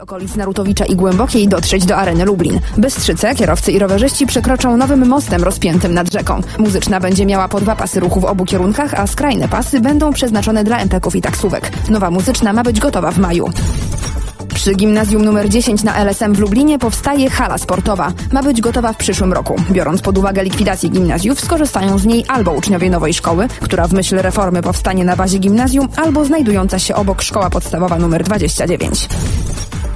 okolic Narutowicza i Głębokiej dotrzeć do areny Lublin. Bystrzyce, kierowcy i rowerzyści przekroczą nowym mostem rozpiętym nad rzeką. Muzyczna będzie miała po dwa pasy ruchu w obu kierunkach, a skrajne pasy będą przeznaczone dla empeków i taksówek. Nowa muzyczna ma być gotowa w maju. Przy gimnazjum numer 10 na LSM w Lublinie powstaje hala sportowa. Ma być gotowa w przyszłym roku. Biorąc pod uwagę likwidację gimnazjów, skorzystają z niej albo uczniowie nowej szkoły, która w myśl reformy powstanie na bazie gimnazjum, albo znajdująca się obok szkoła podstawowa numer 29.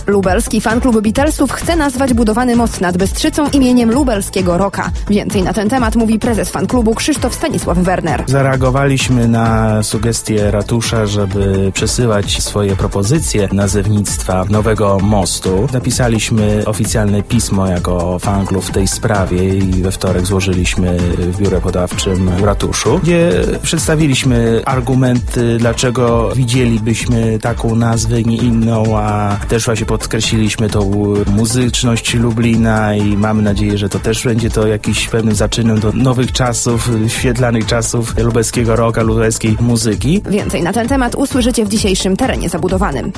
Lubelski fanklub Beatlesów chce nazwać budowany most nad Bystrzycą imieniem lubelskiego roka. Więcej na ten temat mówi prezes fanklubu Krzysztof Stanisław Werner. Zareagowaliśmy na sugestie ratusza, żeby przesyłać swoje propozycje nazewnictwa nowego mostu. Napisaliśmy oficjalne pismo jako fanklub w tej sprawie i we wtorek złożyliśmy w biurze podawczym w ratuszu, gdzie przedstawiliśmy argumenty, dlaczego widzielibyśmy taką nazwę, nie inną, a też właśnie podkreśliliśmy tą muzyczność Lublina i mamy nadzieję, że to też będzie to jakiś pewnym zaczynem do nowych czasów, świetlanych czasów lubelskiego rocka, lubelskiej muzyki. Więcej na ten temat usłyszycie w dzisiejszym terenie zabudowanym.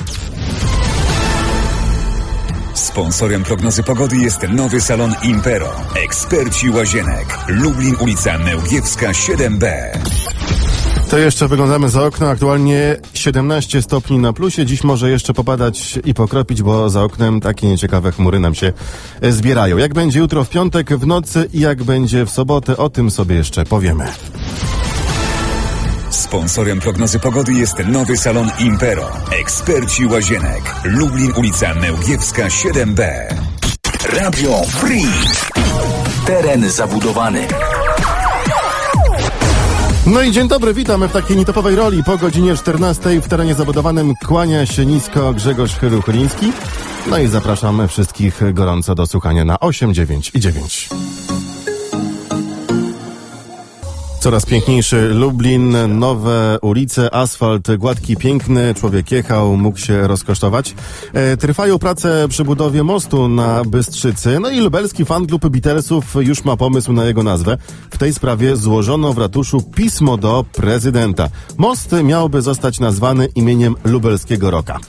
Sponsorem prognozy pogody jest nowy salon Impero. Eksperci łazienek. Lublin, ulica Nełgiewska 7B. To jeszcze wyglądamy za okno. Aktualnie 17 stopni na plusie. Dziś może jeszcze popadać i pokropić, bo za oknem takie nieciekawe chmury nam się e, zbierają. Jak będzie jutro w piątek w nocy i jak będzie w sobotę, o tym sobie jeszcze powiemy. Sponsorem prognozy pogody jest nowy salon Impero. Eksperci łazienek. Lublin, ulica Nełgiewska 7B. Radio Free. Teren zabudowany. No i dzień dobry, witamy w takiej nietypowej roli. Po godzinie 14 w terenie zabudowanym kłania się nisko Grzegorz Chyruchliński. No i zapraszamy wszystkich gorąco do słuchania na 8, 9 i 9. Coraz piękniejszy Lublin, nowe ulice, asfalt gładki, piękny, człowiek jechał, mógł się rozkosztować. E, trwają prace przy budowie mostu na Bystrzycy, no i lubelski fanklub Beatlesów już ma pomysł na jego nazwę. W tej sprawie złożono w ratuszu pismo do prezydenta. Most miałby zostać nazwany imieniem lubelskiego roka.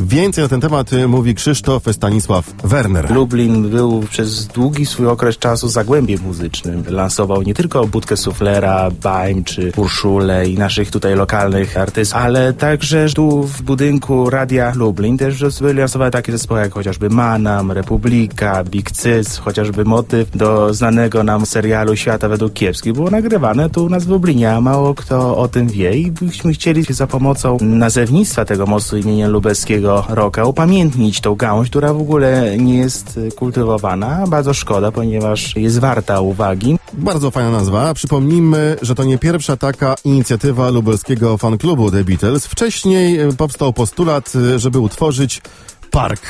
Więcej na ten temat mówi Krzysztof Stanisław Werner. Lublin był przez długi swój okres czasu zagłębiem muzycznym. Lansował nie tylko Budkę Suflera, Baim czy Urszulę i naszych tutaj lokalnych artystów, ale także tu w budynku Radia Lublin też były lansowane takie zespoły jak chociażby Manam, Republika, Big Cis, chociażby motyw do znanego nam serialu Świata według Kiepskich było nagrywane tu u nas w Lublinie, a mało kto o tym wie i byśmy chcieli za pomocą nazewnictwa tego mostu imienia lubelskiego roka upamiętnić tą gałąź, która w ogóle nie jest kultywowana. Bardzo szkoda, ponieważ jest warta uwagi. Bardzo fajna nazwa. Przypomnijmy, że to nie pierwsza taka inicjatywa lubelskiego fanklubu The Beatles. Wcześniej powstał postulat, żeby utworzyć park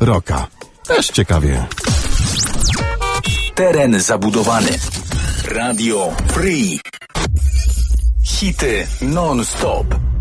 roka. Też ciekawie. Teren zabudowany. Radio Free. Hity non-stop.